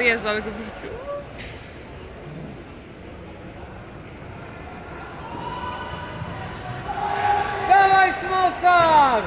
O Jezu, ale go wyrzucił. Dawaj Smosar!